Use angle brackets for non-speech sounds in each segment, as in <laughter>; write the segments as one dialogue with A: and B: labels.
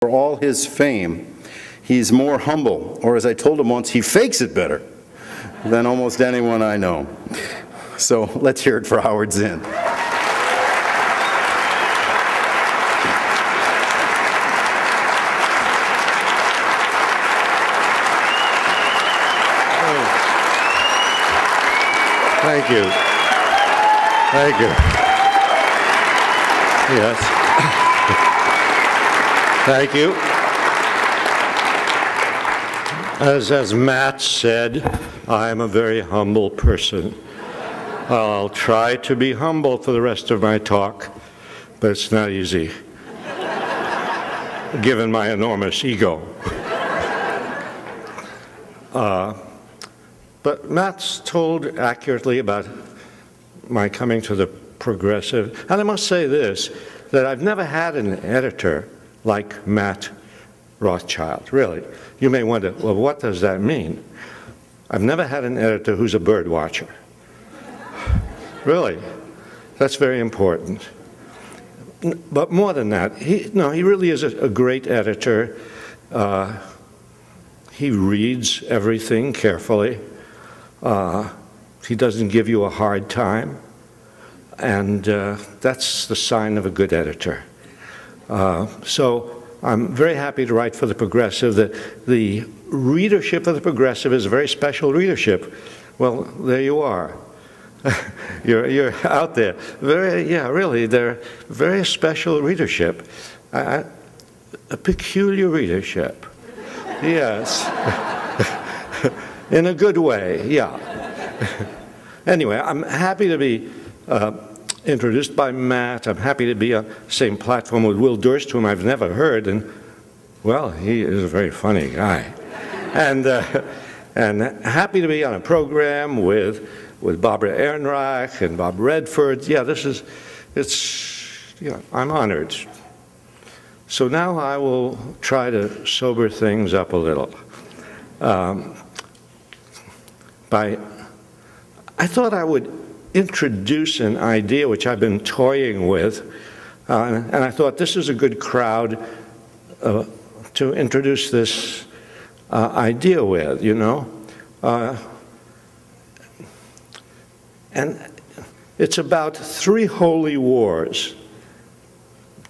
A: For all his fame, he's more humble, or as I told him once, he fakes it better than almost anyone I know. So let's hear it for Howard Zinn.
B: Thank you. Thank you. Yes. Thank you. As, as Matt said, I'm a very humble person. I'll try to be humble for the rest of my talk, but it's not easy, given my enormous ego. Uh, but Matt's told accurately about my coming to the progressive. And I must say this that I've never had an editor like Matt Rothschild, really. You may wonder, well, what does that mean? I've never had an editor who's a bird watcher. really. That's very important. But more than that, he, no, he really is a, a great editor. Uh, he reads everything carefully. Uh, he doesn't give you a hard time. And uh, that's the sign of a good editor. Uh, so I'm very happy to write for The Progressive. The, the readership of The Progressive is a very special readership. Well, there you are. <laughs> you're, you're out there. Very, yeah, really, they're very special readership. a peculiar readership. yes. <laughs> In a good way, yeah. <laughs> anyway, I'm happy to be uh, introduced by Matt. I'm happy to be on the same platform with Will Durst, whom I've never heard, and well, he is a very funny guy. <laughs> and, uh, and happy to be on a program with, with Barbara Ehrenreich and Bob Redford. Yeah, this is, it's, you know, I'm honored. So now I will try to sober things up a little. Um, by, I thought I would introduce an idea which I've been toying with, uh, and I thought this is a good crowd uh, to introduce this uh, idea with, you know. Uh, and it's about three holy wars.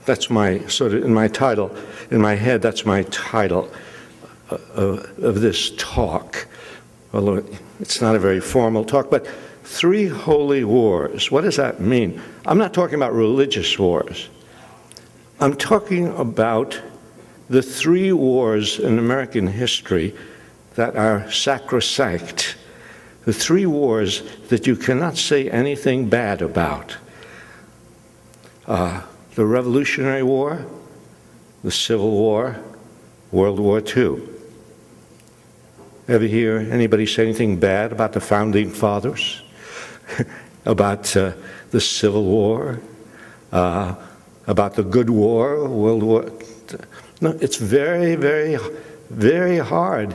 B: That's my sort of in my title, in my head, that's my title uh, of, of this talk. Although it's not a very formal talk, but three holy wars. What does that mean? I'm not talking about religious wars. I'm talking about the three wars in American history that are sacrosanct. The three wars that you cannot say anything bad about. Uh, the Revolutionary War, the Civil War, World War II. Ever hear anybody say anything bad about the founding fathers? <laughs> about uh, the Civil War? Uh, about the Good War, World War? No, it's very, very, very hard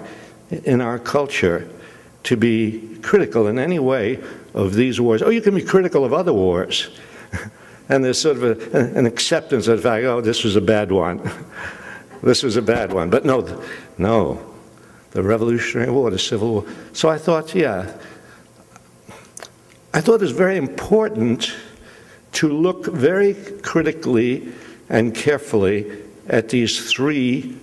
B: in our culture to be critical in any way of these wars. Oh, you can be critical of other wars. <laughs> and there's sort of a, an acceptance of the fact, oh, this was a bad one. <laughs> this was a bad one. But no, no, the Revolutionary War, the Civil War. So I thought, yeah, I thought it was very important to look very critically and carefully at these three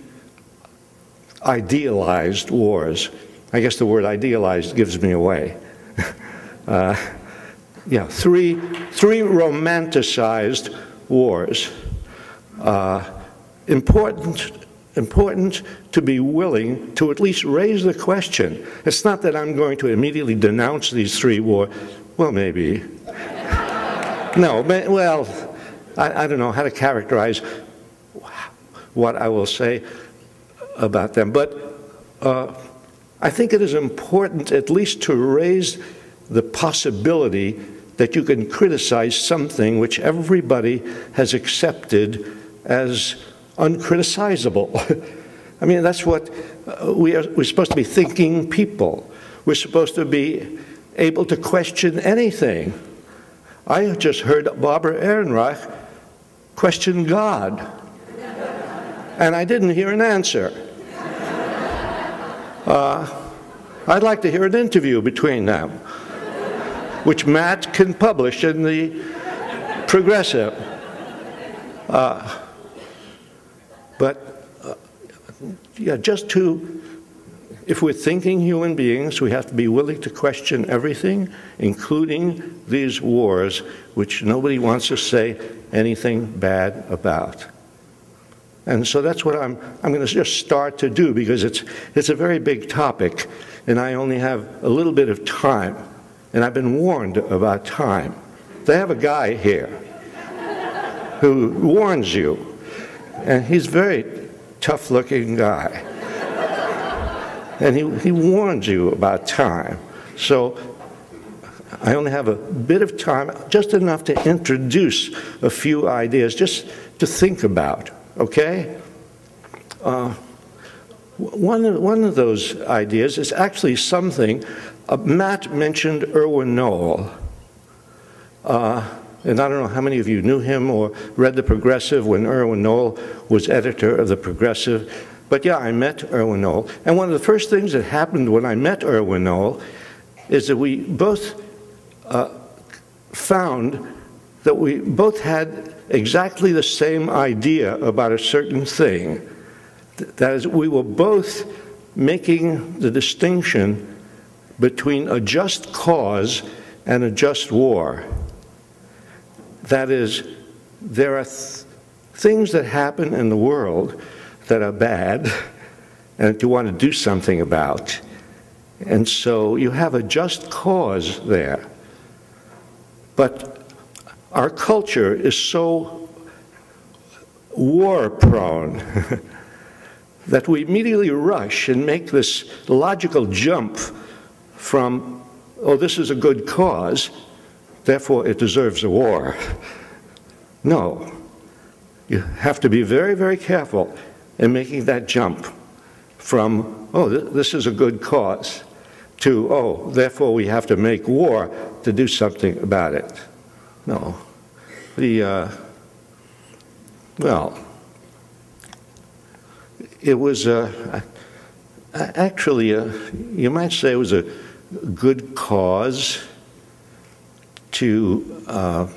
B: idealized wars. I guess the word idealized gives me away. <laughs> uh, yeah, three, three romanticized wars. Uh, important important to be willing to at least raise the question. It's not that I'm going to immediately denounce these three wars. Well, maybe. no, well, I, I, don't know how to characterize what I will say about them. But uh, I think it is important at least to raise the possibility that you can criticize something which everybody has accepted as uncriticizable. <laughs> I mean, that's what uh, we are, we're supposed to be thinking people. We're supposed to be able to question anything. I just heard Barbara Ehrenreich question God. and I didn't hear an answer. Uh, I'd like to hear an interview between them, which Matt can publish in the Progressive. Uh, but, uh, yeah, just to, if we're thinking human beings, we have to be willing to question everything, including these wars, which nobody wants to say anything bad about. And so that's what I'm, I'm going to just start to do because it's, it's a very big topic and I only have a little bit of time. And I've been warned about time. They have a guy here who warns you. And he's a very tough looking guy. And he, he warns you about time. So I only have a bit of time, just enough to introduce a few ideas, just to think about okay? Uh, one, of, one of those ideas is actually something, uh, Matt mentioned Erwin Knoll. Uh, and I don't know how many of you knew him or read The Progressive when Erwin Knoll was editor of The Progressive. But yeah, I met Erwin Knoll. And one of the first things that happened when I met Erwin Knoll is that we both uh, found that we both had exactly the same idea about a certain thing. That is, we were both making the distinction between a just cause and a just war. That is, there are th things that happen in the world that are bad and that you want to do something about. And so you have a just cause there. But our culture is so war prone <laughs> that we immediately rush and make this logical jump from, oh, this is a good cause, therefore it deserves a war. <laughs> No. You have to be very, very careful in making that jump from, oh, th this is a good cause, to, oh, therefore we have to make war to do something about it. No. The, uh, well, it was uh, actually, a, you might say it was a good cause to uh,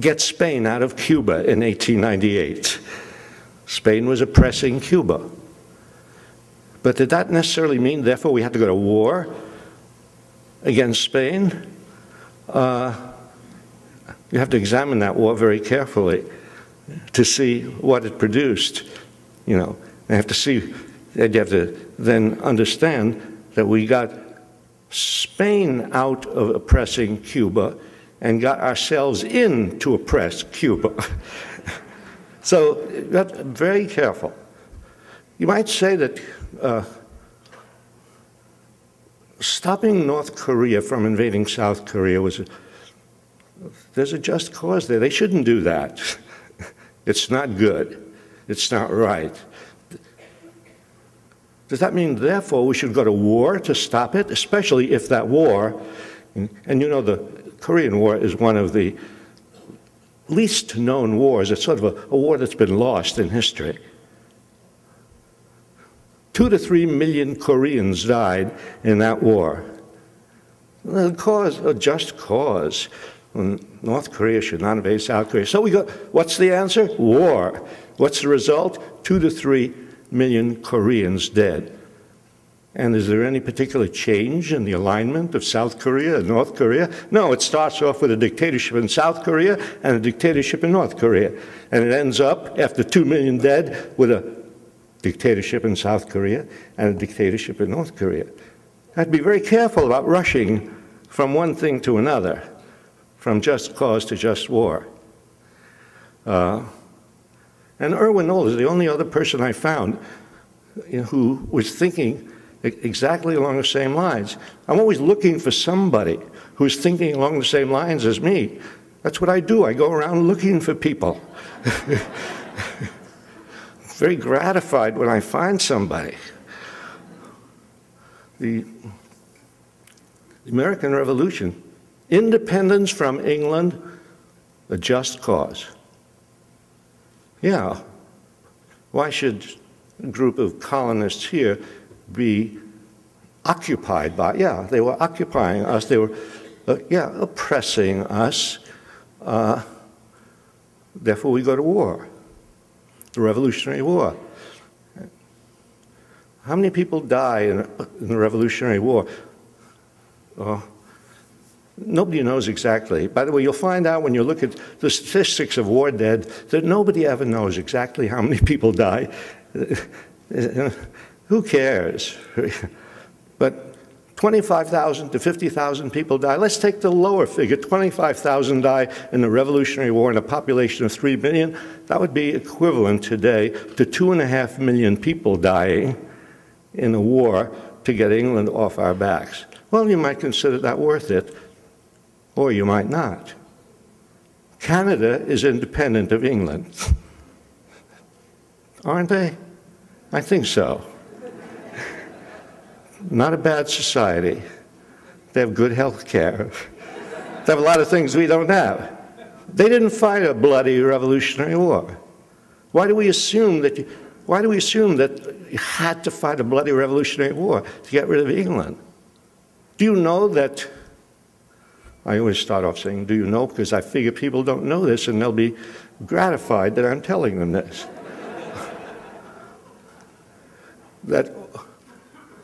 B: get Spain out of Cuba in 1898. Spain was oppressing Cuba. But did that necessarily mean, therefore, we had to go to war against Spain? Uh, you have to examine that war very carefully to see what it produced. You know, you have to see, you have to then understand that we got Spain out of oppressing Cuba and got ourselves in to oppress Cuba. <laughs> so, very careful. You might say that uh, stopping North Korea from invading South Korea was, a, there's a just cause there. They shouldn't do that. <laughs> it's not good. It's not right. Does that mean, therefore, we should go to war to stop it, especially if that war, and, and you know, the Korean War is one of the least known wars. It's sort of a, a war that's been lost in history. Two to three million Koreans died in that war. The cause, a just cause. North Korea should not invade South Korea. So we go, what's the answer? War. What's the result? Two to three million Koreans dead. And is there any particular change in the alignment of South Korea and North Korea? No, it starts off with a dictatorship in South Korea and a dictatorship in North Korea. And it ends up, after two million dead, with a dictatorship in South Korea and a dictatorship in North Korea. I'd be very careful about rushing from one thing to another, from just cause to just war. Uh, and Erwin Knoll is the only other person I found who was thinking exactly along the same lines. I'm always looking for somebody who's thinking along the same lines as me. That's what I do. I go around looking for people. <laughs> very gratified when I find somebody. The, American Revolution, independence from England, a just cause. Yeah. Why should a group of colonists here be occupied by, yeah, they were occupying us, they were, uh, yeah, oppressing us. Uh, therefore, we go to war, the Revolutionary War. How many people die in, in the Revolutionary War? Oh, nobody knows exactly. By the way, you'll find out when you look at the statistics of war dead that nobody ever knows exactly how many people die. <laughs> Who cares? <laughs> but 25,000 to 50,000 people die. Let's take the lower figure 25,000 die in the Revolutionary War in a population of 3 million. That would be equivalent today to 2.5 million people dying in a war to get England off our backs. Well, you might consider that worth it, or you might not. Canada is independent of England. <laughs> Aren't they? I think so. Not a bad society. They have good health care. They have a lot of things we don't have. They didn't fight a bloody revolutionary war. Why do we assume that you, why do we assume that you had to fight a bloody revolutionary war to get rid of England? Do you know that? I always start off saying, Do you know? Because I figure people don't know this and they'll be gratified that I'm telling them this. <laughs> that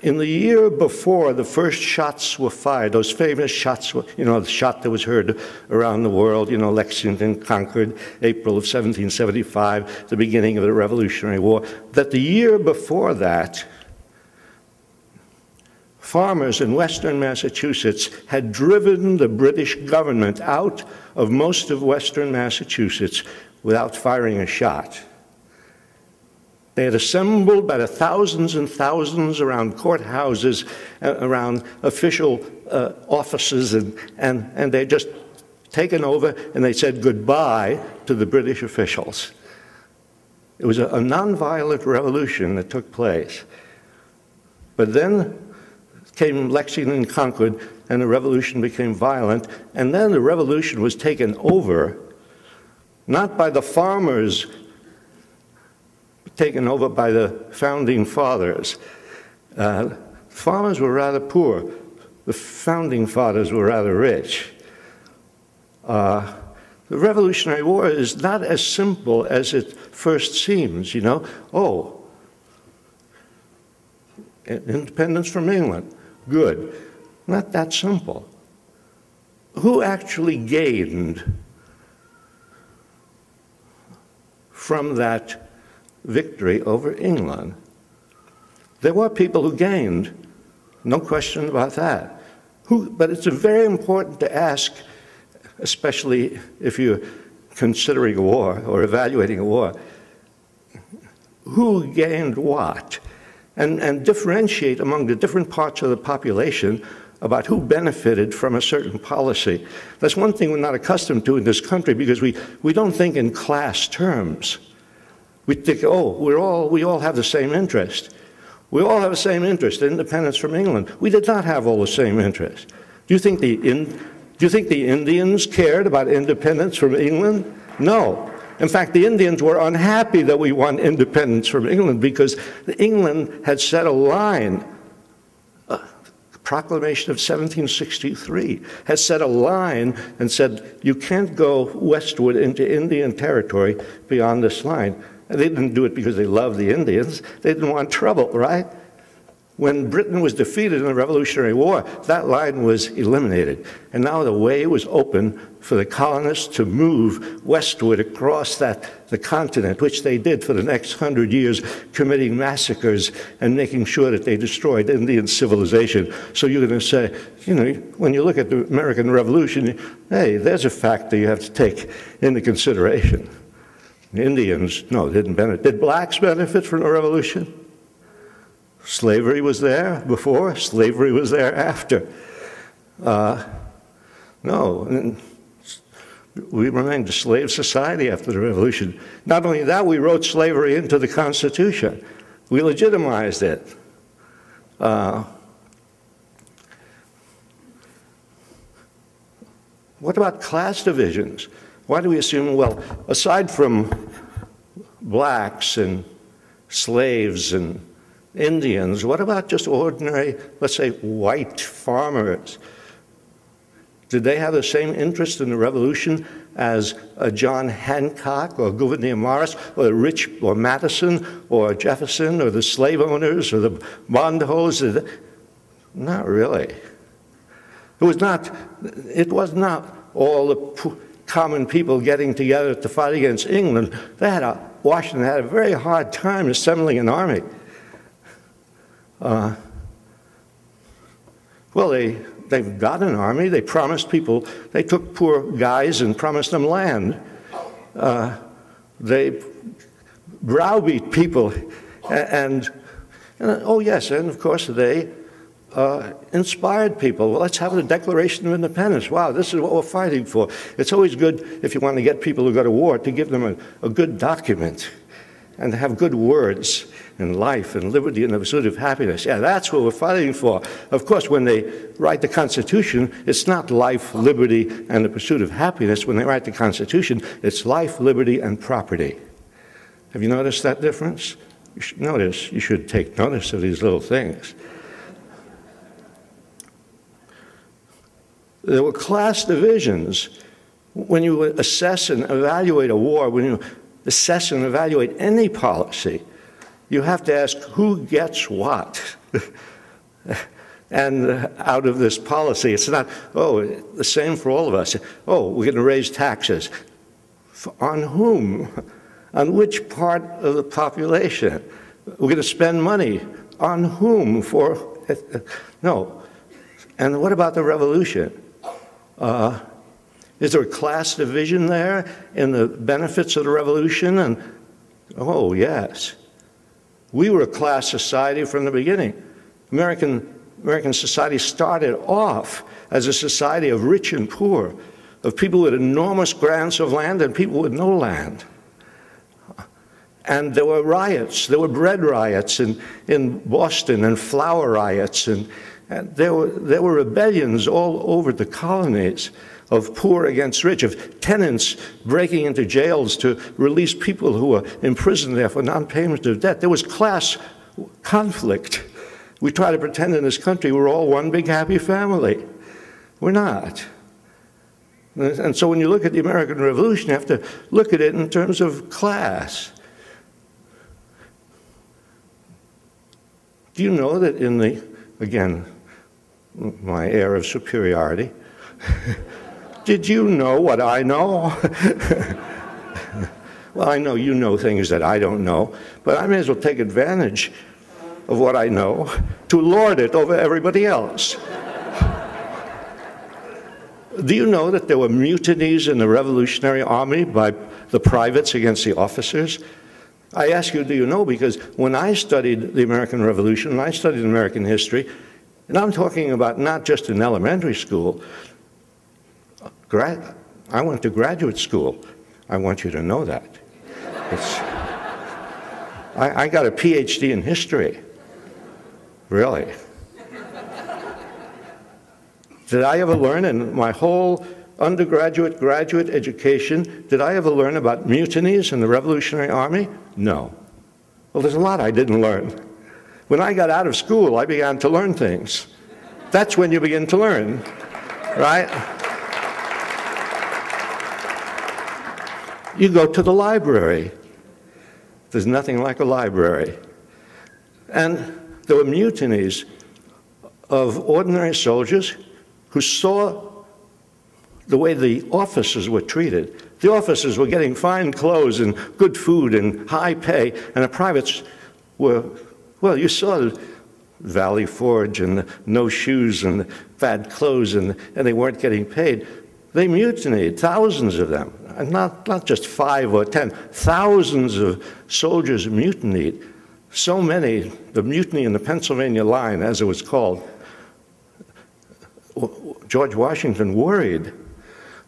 B: in the year before the first shots were fired, those famous shots, were, you know, the shot that was heard around the world, you know, Lexington Concord, April of 1775, the beginning of the Revolutionary War, that the year before that, farmers in western Massachusetts had driven the British government out of most of western Massachusetts without firing a shot. They had assembled by the thousands and thousands around courthouses, uh, around official uh, offices, and, and, and they'd just taken over and they said goodbye to the British officials. It was a, a nonviolent revolution that took place. But then came Lexington and Concord, and the revolution became violent, and then the revolution was taken over not by the farmers taken over by the founding fathers. Uh, farmers were rather poor. The founding fathers were rather rich. Uh, the Revolutionary War is not as simple as it first seems, you know. Oh, independence from England, good. Not that simple. Who actually gained from that victory over England. There were people who gained, no question about that. Who, but it's very important to ask, especially if you're considering a war or evaluating a war, who gained what? And, and differentiate among the different parts of the population about who benefited from a certain policy. That's one thing we're not accustomed to in this country because we, we don't think in class terms. We think, oh, we're all, we all have the same interest. We all have the same interest, independence from England. We did not have all the same interest. Do you think the, in, do you think the Indians cared about independence from England? No. In fact, the Indians were unhappy that we won independence from England because England had set a line. Uh, Proclamation of 1763 had set a line and said you can't go westward into Indian territory beyond this line. They didn't do it because they loved the Indians. They didn't want trouble, right? When Britain was defeated in the Revolutionary War, that line was eliminated. And now the way was open for the colonists to move westward across that, the continent, which they did for the next hundred years, committing massacres and making sure that they destroyed Indian civilization. So you're going to say, you know, when you look at the American Revolution, hey, there's a factor you have to take into consideration. Indians, no, didn't benefit. Did blacks benefit from the revolution? Slavery was there before, slavery was there after. Uh, no, we remained a slave society after the revolution. Not only that, we wrote slavery into the Constitution. We legitimized it. Uh, what about class divisions? Why do we assume, well, aside from blacks and slaves and Indians? What about just ordinary, let's say, white farmers? Did they have the same interest in the revolution as John Hancock or Gouverneur Morris or Rich or Madison or Jefferson or the slave owners or the bondholders? Not really. It was not, it was not all the common people getting together to fight against England. They had a, Washington had a very hard time assembling an army. Uh, well, they, they've got an army. They promised people, they took poor guys and promised them land. Uh, they browbeat people. And, and, oh, yes, and of course they uh, inspired people. Well, let's have the Declaration of Independence. Wow, this is what we're fighting for. It's always good if you want to get people who go to war to give them a, a good document and to have good words in life and liberty and the pursuit of happiness. Yeah, that's what we're fighting for. Of course, when they write the Constitution, it's not life, liberty, and the pursuit of happiness. When they write the Constitution, it's life, liberty, and property. Have you noticed that difference? You should notice, you should take notice of these little things. There were class divisions. When you assess and evaluate a war, when you assess and evaluate any policy, you have to ask who gets what. <laughs> and uh, out of this policy, it's not, oh, the same for all of us. Oh, we're going to raise taxes. On whom? On which part of the population? We're going to spend money. On whom? For, <laughs> no. And what about the revolution? Uh, is there a class division there in the benefits of the revolution? And oh, yes. We were a class society from the beginning. American, American society started off as a society of rich and poor, of people with enormous grants of land and people with no land. And there were riots. There were bread riots in, in Boston and flour riots and and there were, there were rebellions all over the colonies of poor against rich, of tenants breaking into jails to release people who were imprisoned there for non-payment of debt. There was class conflict. We try to pretend in this country we're all one big happy family. We're not. And so when you look at the American Revolution, you have to look at it in terms of class. Do you know that in the, again, my air of superiority. <laughs> Did you know what I know? <laughs> well, I know you know things that I don't know, but I may as well take advantage of what I know to lord it over everybody else. <laughs> Do you know that there were mutinies in the Revolutionary Army by the privates against the officers? I ask you, do you know? Because when I studied the American Revolution, and I studied American history, and I'm talking about not just in elementary school. Grad I went to graduate school. I want you to know that. I, I got a PhD in history. Really. Did I ever learn in my whole undergraduate, graduate education, did I ever learn about mutinies in the Revolutionary Army? No. Well, there's a lot I didn't learn. When I got out of school, I began to learn things. That's when you begin to learn, right? You go to the library. There's nothing like a library. And there were mutinies of ordinary soldiers who saw the way the officers were treated. The officers were getting fine clothes and good food and high pay, and the privates were well, you saw Valley Forge and no shoes and bad clothes, and, and they weren't getting paid. They mutinied, thousands of them, and not, not just five or ten, thousands of soldiers mutinied. So many, the mutiny in the Pennsylvania line, as it was called, George Washington worried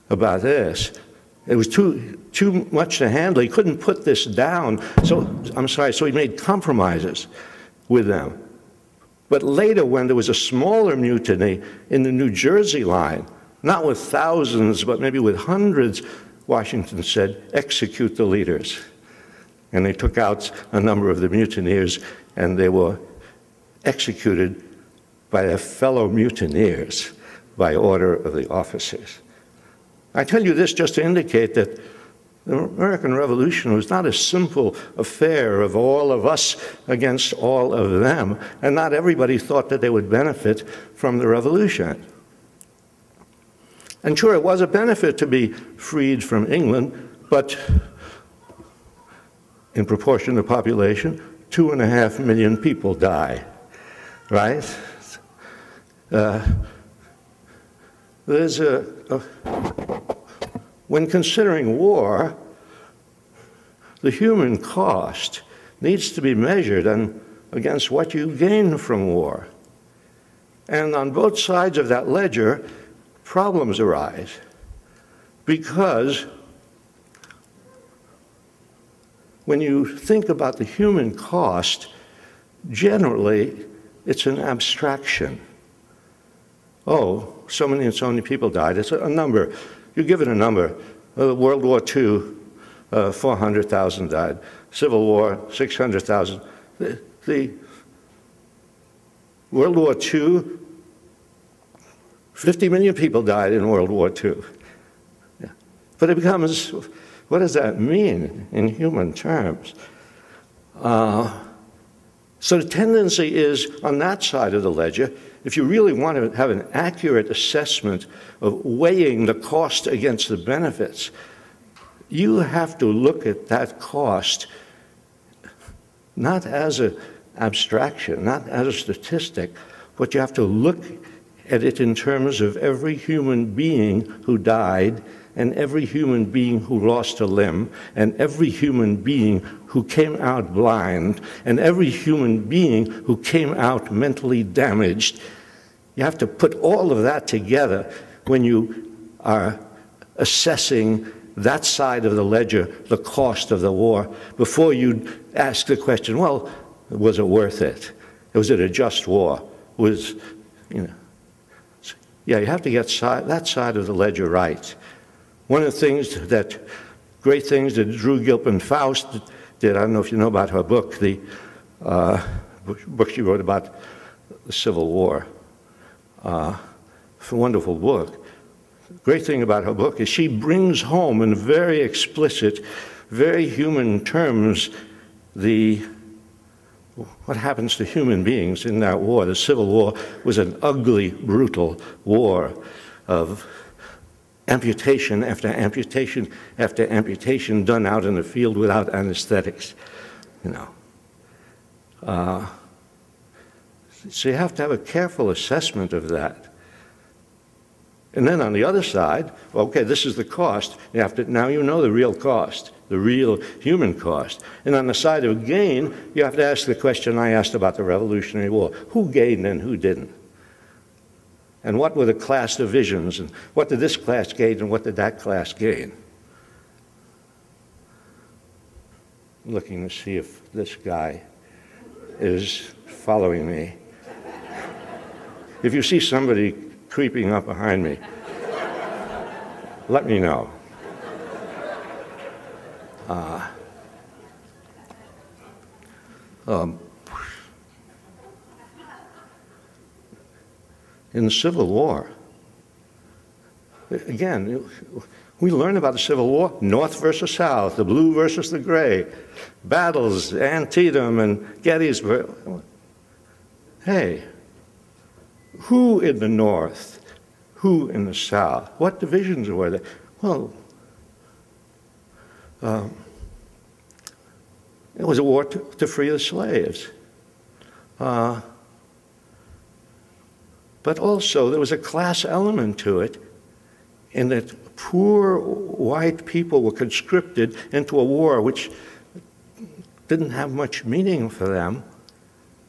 B: about this. It was too, too much to handle. He couldn't put this down. So, I'm sorry, so he made compromises with them. But later, when there was a smaller mutiny in the New Jersey line, not with thousands, but maybe with hundreds, Washington said, execute the leaders. And they took out a number of the mutineers, and they were executed by their fellow mutineers by order of the officers. I tell you this just to indicate that the American Revolution was not a simple affair of all of us against all of them, and not everybody thought that they would benefit from the revolution. And sure, it was a benefit to be freed from England, but in proportion to population, two and a half million people die, right? Uh, there's a, a when considering war, the human cost needs to be measured on, against what you gain from war. And on both sides of that ledger, problems arise because when you think about the human cost, generally it's an abstraction. Oh, so many and so many people died. It's a number. You give it a number. Uh, World War II, uh, 400,000 died. Civil War, 600,000. The, the World War II, 50 million people died in World War II. Yeah. But it becomes, what does that mean in human terms? Uh, so the tendency is on that side of the ledger, if you really want to have an accurate assessment of weighing the cost against the benefits, you have to look at that cost not as an abstraction, not as a statistic, but you have to look at it in terms of every human being who died and every human being who lost a limb, and every human being who came out blind, and every human being who came out mentally damaged. You have to put all of that together when you are assessing that side of the ledger, the cost of the war, before you ask the question, well, was it worth it? Was it a just war? Was, you know, yeah, you have to get side, that side of the ledger right. One of the things that, great things that Drew Gilpin Faust did, I don't know if you know about her book, the uh, book she wrote about the Civil War. Uh, it's a wonderful book. Great thing about her book is she brings home in very explicit, very human terms the what happens to human beings in that war. The Civil War was an ugly, brutal war of amputation after amputation after amputation done out in the field without anesthetics, you know. Uh, so you have to have a careful assessment of that. And then on the other side, okay, this is the cost. You have to, now you know the real cost, the real human cost. And on the side of gain, you have to ask the question I asked about the Revolutionary War who gained and who didn't? And what were the class divisions, and what did this class gain, and what did that class gain. I'm looking to see if this guy is following me. If you see somebody creeping up behind me, let me know. Uh, um, in the Civil War. Again, we learn about the Civil War North versus South, the blue versus the gray, battles, Antietam and Gettysburg. Hey, who in the North? Who in the South? What divisions were there? Well, um, it was a war to, to free the slaves. Uh, but also, there was a class element to it in that poor white people were conscripted into a war which didn't have much meaning for them,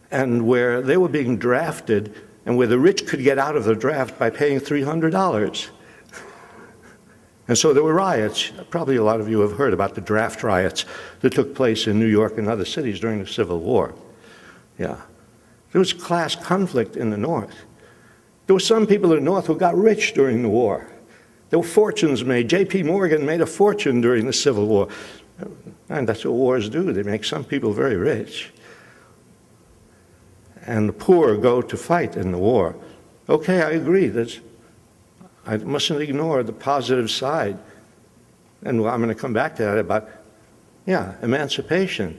B: and where they were being drafted, and where the rich could get out of the draft by paying $300. <laughs> And so there were riots. Probably a lot of you have heard about the draft riots that took place in New York and other cities during the Civil War. Yeah. There was class conflict in the North. There were some people in the North who got rich during the war. There were fortunes made. J.P. Morgan made a fortune during the Civil War. And that's what wars do. They make some people very rich. And the poor go to fight in the war. Okay, I agree. That's, I mustn't ignore the positive side. And I'm going to come back to that about, yeah, emancipation,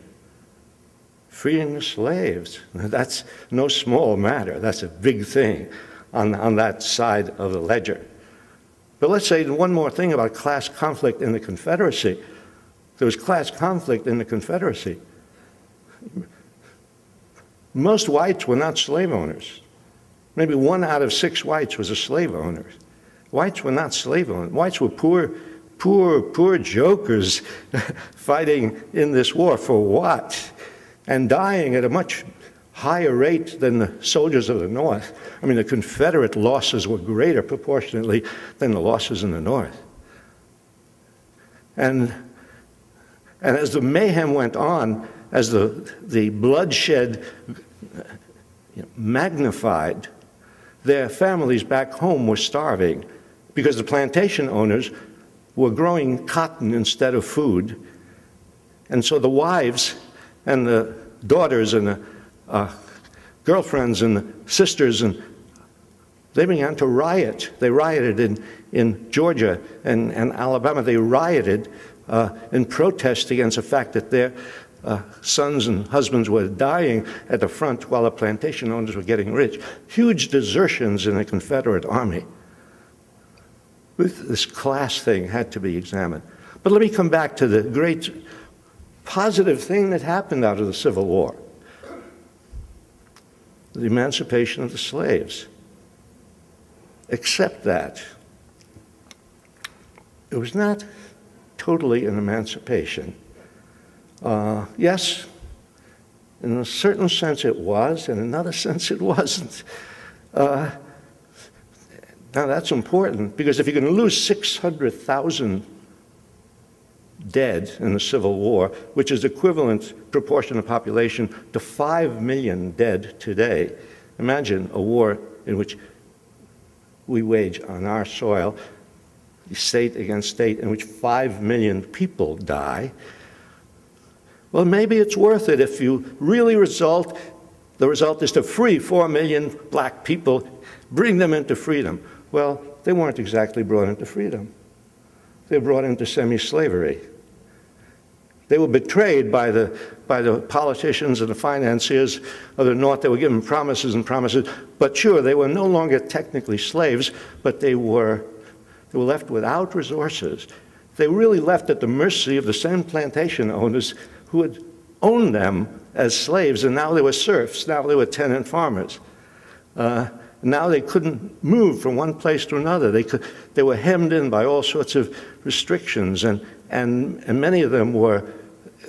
B: freeing the slaves. <laughs> That's no small matter. That's a big thing on, on that side of the ledger. But let's say one more thing about class conflict in the Confederacy. There was class conflict in the Confederacy. Most whites were not slave owners. Maybe one out of six whites was a slave owner. Whites were not slave owners. Whites were poor, poor, poor jokers <laughs> fighting in this war for what? And dying at a much higher rate than the soldiers of the North. I mean, the Confederate losses were greater proportionately than the losses in the North. And, and as the mayhem went on, as the, the bloodshed you know, magnified, their families back home were starving because the plantation owners were growing cotton instead of food. And so the wives and the daughters and the uh, girlfriends and sisters, and they began to riot. They rioted in, in Georgia and, and Alabama. They rioted uh, in protest against the fact that their uh, sons and husbands were dying at the front while the plantation owners were getting rich. Huge desertions in the Confederate Army. This class thing had to be examined. But let me come back to the great positive thing that happened out of the Civil War the emancipation of the slaves. Except that it was not totally an emancipation. Uh, yes, in a certain sense it was, in another <laughs> sense it wasn't. Uh, now that's important because if you're going to lose 600,000 dead in the Civil War, which is equivalent proportion of population to 5 million dead today. Imagine a war in which we wage on our soil, state against state, in which 5 million people die. Well, maybe it's worth it if you really result, the result is to free 4 million black people, bring them into freedom. Well, they weren't exactly brought into freedom. They were brought into semi slavery. They were betrayed by the, by the politicians and the financiers of the North. They were given promises and promises. But sure, they were no longer technically slaves, but they were, they were left without resources. They were really left at the mercy of the same plantation owners who had owned them as slaves, and now they were serfs. Now they were tenant farmers. Uh, now they couldn't move from one place to another. They, could, they were hemmed in by all sorts of restrictions, and, and, and many of them were,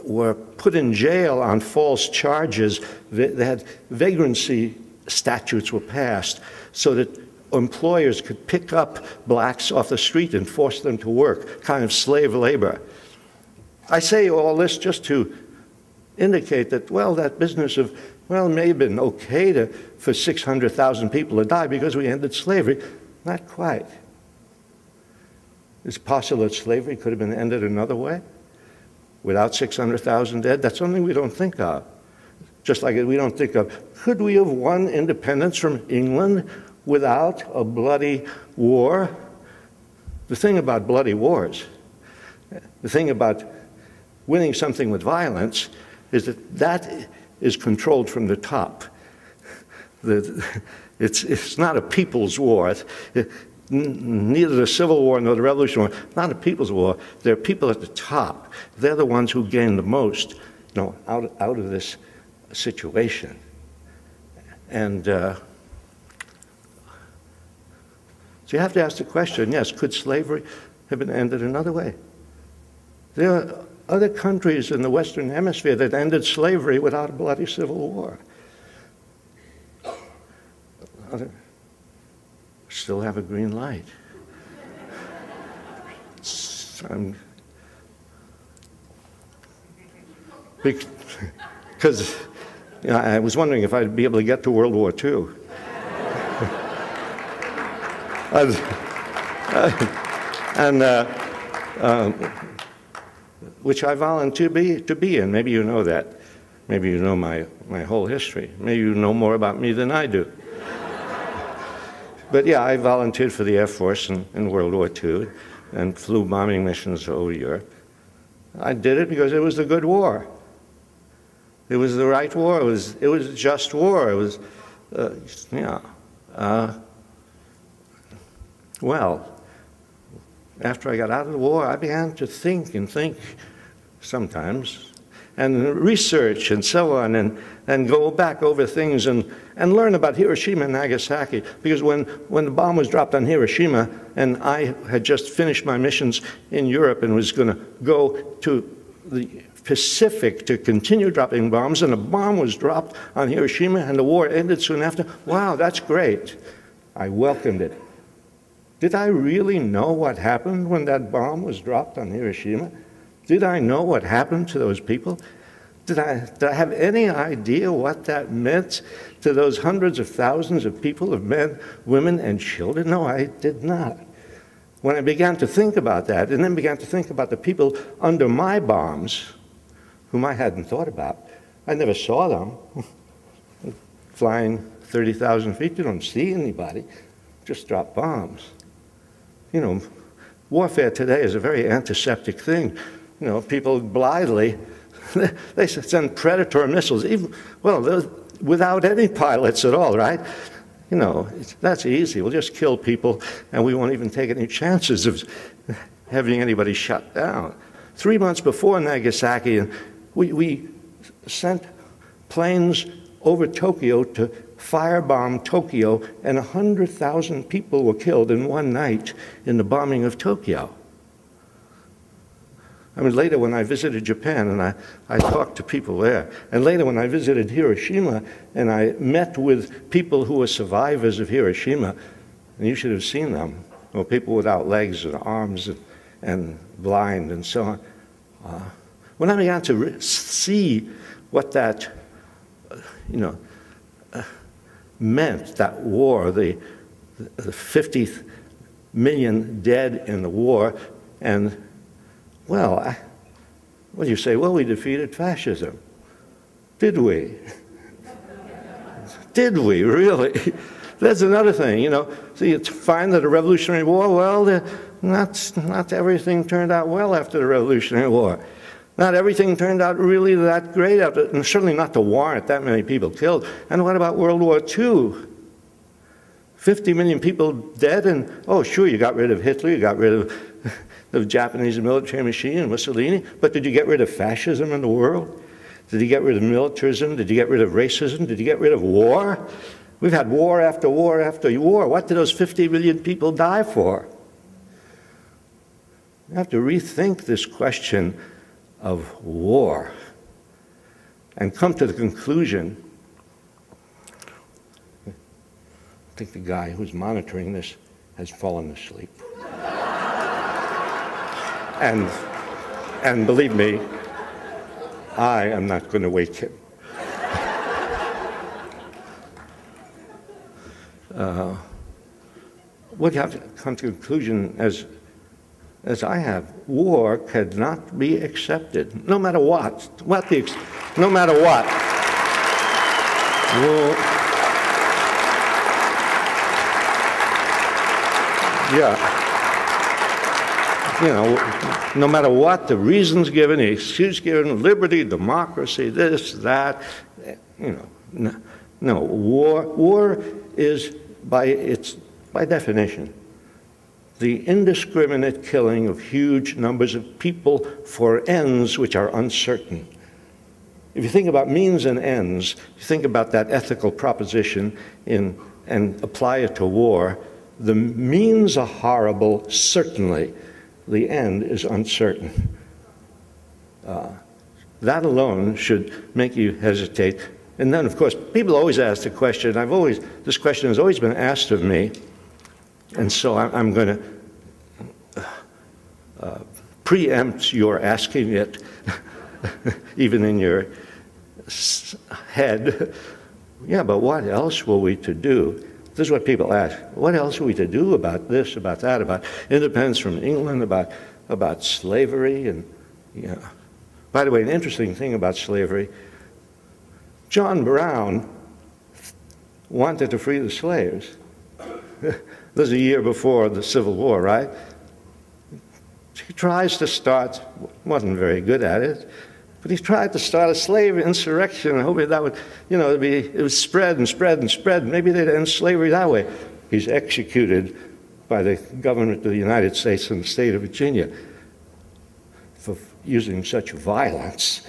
B: were put in jail on false charges. They, had vagrancy statutes were passed so that employers could pick up blacks off the street and force them to work, kind of slave labor. I say all this just to indicate that, well, that business of well, it may have been okay to, for 600,000 people to die because we ended slavery. Not quite. It's possible that slavery could have been ended another way without 600,000 dead. That's something we don't think of. Just like we don't think of, could we have won independence from England without a bloody war? The thing about bloody wars, the thing about winning something with violence, is that that is controlled from the top. It's, it's not a people's war. Neither the Civil War nor the Revolution War, not a people's war. There are people at the top. They're the ones who gain the most you know, out, out of this situation. And uh, so you have to ask the question yes, could slavery have been ended another way? There are other countries in the Western Hemisphere that ended slavery without a bloody civil war. Other still have a green light. because you know, I was wondering if I'd be able to get to World War II. and uh, um, which I volunteered be, to be in. Maybe you know that. Maybe you know my, my whole history. Maybe you know more about me than I do. But yeah, I volunteered for the Air Force in, in World War II and flew bombing missions over Europe. I did it because it was a good war. It was the right war. It was, it was a just war. It was, uh, yeah. Uh, well, after I got out of the war, I began to think and think sometimes and research and so on and, and go back over things and, and learn about Hiroshima and Nagasaki. Because when, when the bomb was dropped on Hiroshima and I had just finished my missions in Europe and was going to go to the Pacific to continue dropping bombs, and a bomb was dropped on Hiroshima and the war ended soon after, wow, that's great. I welcomed it. Did I really know what happened when that bomb was dropped on Hiroshima? Did I know what happened to those people? Did I, did I have any idea what that meant to those hundreds of thousands of people, of men, women, and children? No, I did not. When I began to think about that, and then began to think about the people under my bombs, whom I hadn't thought about, I never saw them. <laughs> Flying 30,000 feet, you don't see anybody, just drop bombs you know, warfare today is a very antiseptic thing. You know, people blithely, <laughs> they send predator missiles, even, well, without any pilots at all, right? You know, that's easy. We'll just kill people and we won't even take any chances of having anybody shut down. Three months before Nagasaki, we, we sent planes over Tokyo to firebomb Tokyo, and 100,000 people were killed in one night in the bombing of Tokyo. I mean, later when I visited Japan and I, I talked to people there, and later when I visited Hiroshima and I met with people who were survivors of Hiroshima, and you should have seen them, well, people without legs and arms and, and blind and so on. Uh, when I began to see what that, you know, meant that war, the, the 50 million dead in the war, and, well, I, well, you say, well, we defeated fascism. Did we? <laughs> Did we, really? <laughs> That's another thing, you know. So you find that a Revolutionary War, well, the, not, not everything turned out well after the Revolutionary War. Not everything turned out really that great after, and certainly not to warrant that many people killed. And what about World War II? 50 million people dead, and oh, sure, you got rid of Hitler, you got rid of the Japanese military machine, and Mussolini, but did you get rid of fascism in the world? Did you get rid of militarism? Did you get rid of racism? Did you get rid of war? We've had war after war after war. What did those 50 million people die for? You have to rethink this question of war and come to the conclusion. I think the guy who's monitoring this has fallen asleep. And, and believe me, I am not going to wake him. uh, you have to come to conclusion as as I have, war could not be accepted, no matter what. What the, no matter what. War, yeah. You know, no matter what the reasons given, the excuse given, liberty, democracy, this, that, you know, no, war, war is by its by definition the indiscriminate killing of huge numbers of people for ends which are uncertain. If you think about means and ends, you think about that ethical proposition in, and apply it to war, the means are horrible, certainly. The end is uncertain. Uh, that alone should make you hesitate. And then, of course, people always ask the question, I've always, this question has always been asked of me, and so I'm going to uh, preempt your asking it, <laughs> even in your head. <laughs> Yeah, but what else were we to do? This is what people ask. What else are we to do about this, about that, about independence from England, about, about slavery? And, yeah. By the way, an interesting thing about slavery John Brown wanted to free the slaves. <laughs> this is a year before the Civil War, right? He tries to start, wasn't very good at it, but he tried to start a slave insurrection, hoping that would, you know, be, it would spread and spread and spread. Maybe they'd end slavery that way. He's executed by the government of the United States and the state of Virginia for using such violence.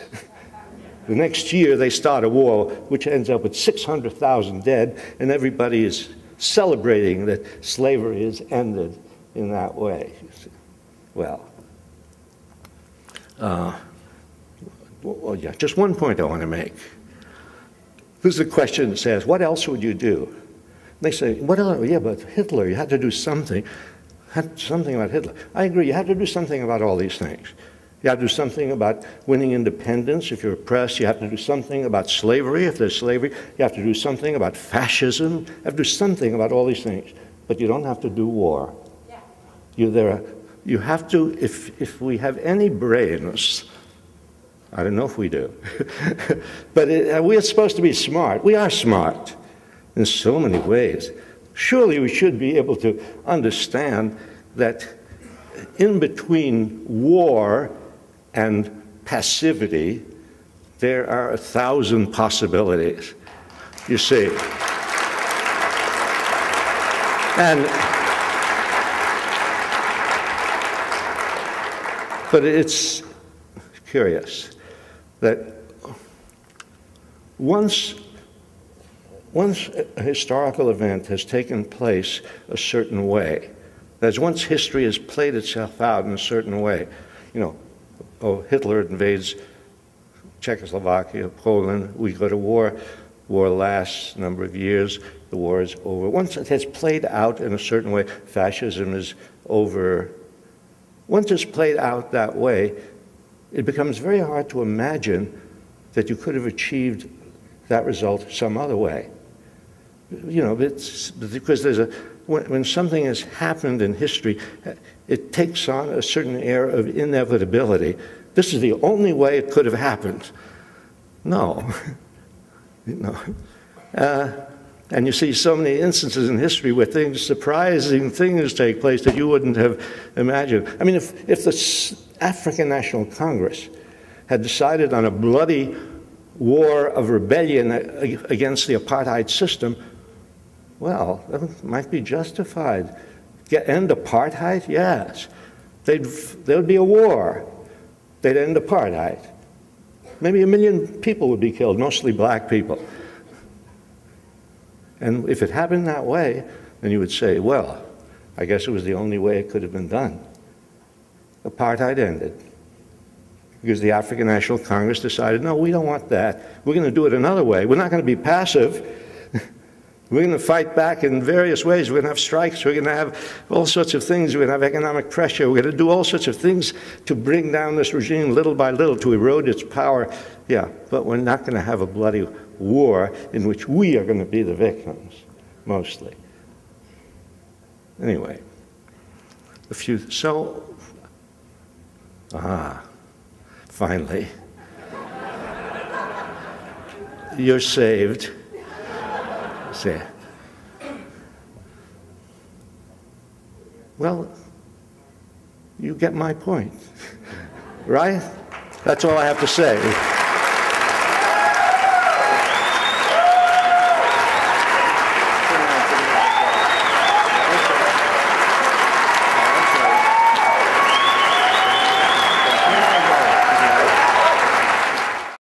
B: <laughs> the next year, they start a war which ends up with 600,000 dead, and everybody is celebrating that slavery is ended in that way. Well, uh, well, oh, yeah, just one point I want to make. This is a question that says, what else would you do? They say, what else? Oh, yeah, but Hitler, you had to do something. Had something about Hitler. I agree, you have to do something about all these things. You have to do something about winning independence if you're oppressed. You have to do something about slavery if there's slavery. You have to do something about fascism. You have to do something about all these things. But you don't have to do war. Yeah. You, there, you have to, if, if we have any brains, I don't know if we do, <laughs> but it, we are supposed to be smart. We are smart in so many ways. Surely we should be able to understand that in between war and passivity, there are a thousand possibilities, you see. And, but it's curious that once once a historical event has taken place a certain way, as once history has played itself out in a certain way, you know, oh, Hitler invades Czechoslovakia, Poland, we go to war, war lasts a number of years, the war is over. Once it has played out in a certain way, fascism is over. Once it's played out that way, it becomes very hard to imagine that you could have achieved that result some other way. You know, it's because there's a when, when something has happened in history, it takes on a certain air of inevitability. This is the only way it could have happened. No, <laughs> no. Uh, and you see so many instances in history where things, surprising things take place that you wouldn't have imagined. I mean, if, if the African National Congress had decided on a bloody war of rebellion against the apartheid system, well, that might be justified. Get, end apartheid? Yes. They'd, there would be a war. They'd end apartheid. Maybe a million people would be killed, mostly black people. And if it happened that way, then you would say, well, I guess it was the only way it could have been done. Apartheid ended because the African National Congress decided, no, we don't want that. We're going to do it another way. We're not going to be passive. <laughs> We're going to fight back in various ways. We're going to have strikes. We're going to have all sorts of things. We're going to have economic pressure. We're going to do all sorts of things to bring down this regime little by little, to erode its power. Yeah, but we're not going to have a bloody war in which we are going to be the victims, mostly. Anyway, a few. So, ah, finally, you're saved say? Well, you get my point, <laughs> right? That's all I have to say.